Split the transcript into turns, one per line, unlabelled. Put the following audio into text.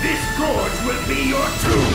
This gorge will be your tomb!